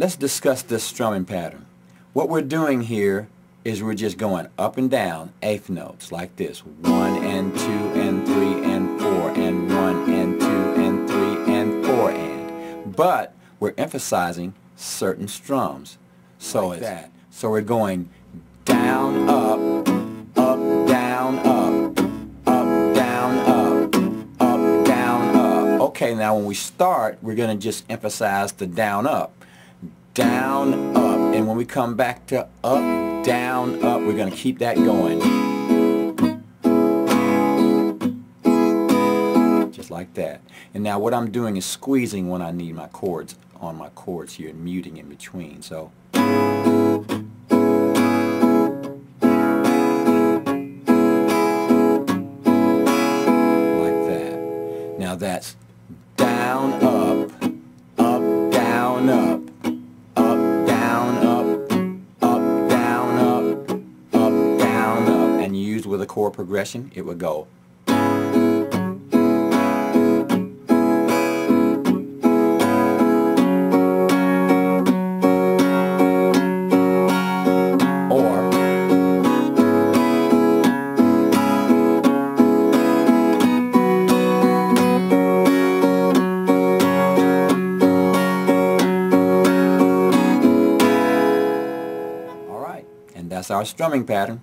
let's discuss this strumming pattern. What we're doing here is we're just going up and down eighth notes like this. One and two and three and four and one and two and three and four and. But we're emphasizing certain strums. So like that. So we're going down, up, up, down, up, up, down, up, up, down, up. Okay, now when we start, we're going to just emphasize the down, up. Down, up. And when we come back to up, down, up, we're going to keep that going. Just like that. And now what I'm doing is squeezing when I need my chords on my chords here and muting in between. So. Like that. Now that's down, up, up, down, up, up, chord progression, it would go Or, all right, and That's our strumming pattern.